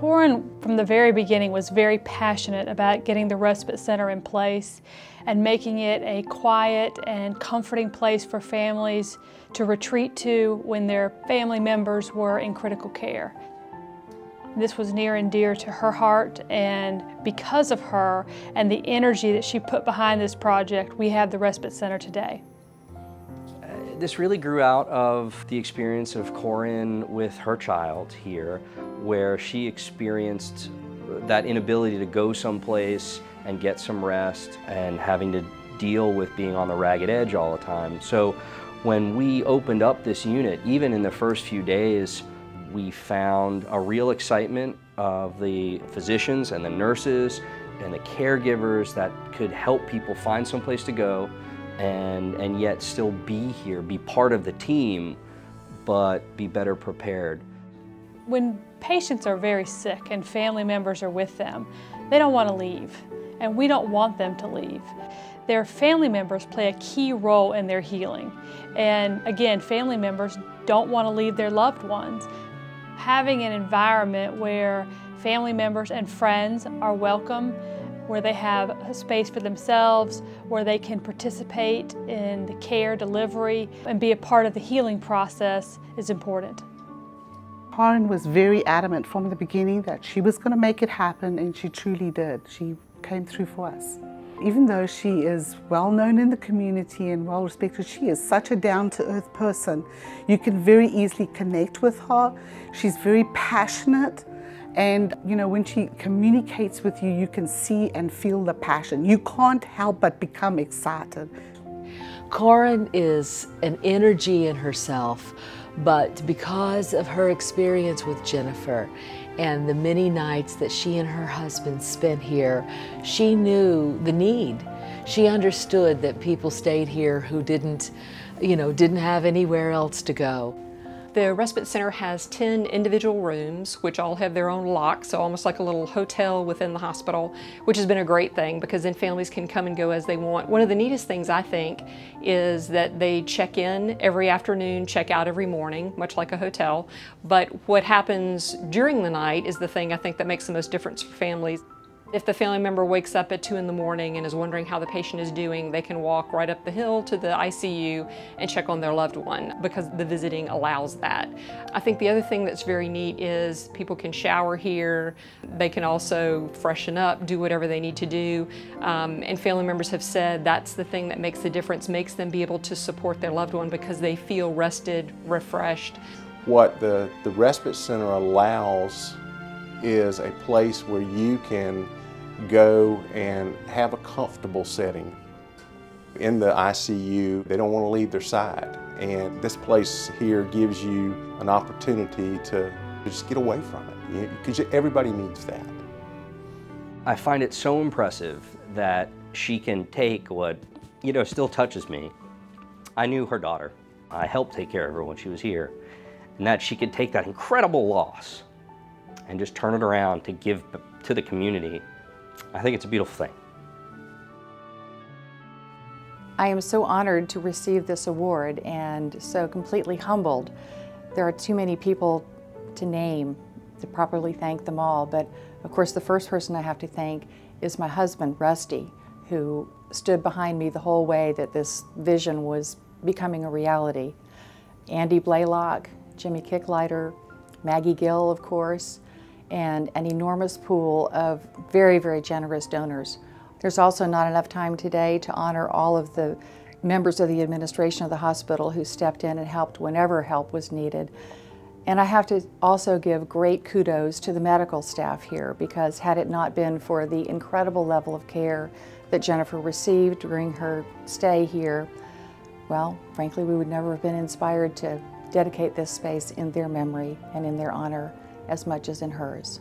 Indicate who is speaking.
Speaker 1: Coren, from the very beginning, was very passionate about getting the respite center in place and making it a quiet and comforting place for families to retreat to when their family members were in critical care. This was near and dear to her heart, and because of her and the energy that she put behind this project, we have the Respite Center today.
Speaker 2: This really grew out of the experience of Coren with her child here, where she experienced uh, that inability to go someplace and get some rest and having to deal with being on the ragged edge all the time. So when we opened up this unit, even in the first few days, we found a real excitement of the physicians and the nurses and the caregivers that could help people find someplace to go and, and yet still be here, be part of the team, but be better prepared.
Speaker 1: When patients are very sick and family members are with them, they don't want to leave, and we don't want them to leave. Their family members play a key role in their healing. And again, family members don't want to leave their loved ones. Having an environment where family members and friends are welcome where they have a space for themselves, where they can participate in the care delivery and be a part of the healing process is important.
Speaker 3: Coren was very adamant from the beginning that she was going to make it happen and she truly did. She came through for us. Even though she is well known in the community and well respected, she is such a down to earth person. You can very easily connect with her. She's very passionate and you know, when she communicates with you, you can see and feel the passion. You can't help but become excited.
Speaker 4: Coren is an energy in herself, but because of her experience with Jennifer and the many nights that she and her husband spent here, she knew the need. She understood that people stayed here who didn't, you know, didn't have anywhere else to go.
Speaker 5: The Respite Center has 10 individual rooms, which all have their own lock, so almost like a little hotel within the hospital, which has been a great thing because then families can come and go as they want. One of the neatest things, I think, is that they check in every afternoon, check out every morning, much like a hotel. But what happens during the night is the thing I think that makes the most difference for families. If the family member wakes up at 2 in the morning and is wondering how the patient is doing, they can walk right up the hill to the ICU and check on their loved one because the visiting allows that. I think the other thing that's very neat is people can shower here. They can also freshen up, do whatever they need to do. Um, and family members have said that's the thing that makes the difference, makes them be able to support their loved one because they feel rested, refreshed.
Speaker 6: What the, the Respite Center allows is a place where you can go and have a comfortable setting. In the ICU, they don't want to leave their side. And this place here gives you an opportunity to just get away from it, because everybody needs that.
Speaker 2: I find it so impressive that she can take what, you know, still touches me. I knew her daughter. I helped take care of her when she was here. And that she could take that incredible loss and just turn it around to give to the community I think it's a beautiful thing.
Speaker 7: I am so honored to receive this award and so completely humbled. There are too many people to name to properly thank them all, but of course the first person I have to thank is my husband, Rusty, who stood behind me the whole way that this vision was becoming a reality. Andy Blaylock, Jimmy Kicklighter, Maggie Gill, of course, and an enormous pool of very, very generous donors. There's also not enough time today to honor all of the members of the administration of the hospital who stepped in and helped whenever help was needed. And I have to also give great kudos to the medical staff here because had it not been for the incredible level of care that Jennifer received during her stay here, well, frankly, we would never have been inspired to dedicate this space in their memory and in their honor as much as in hers.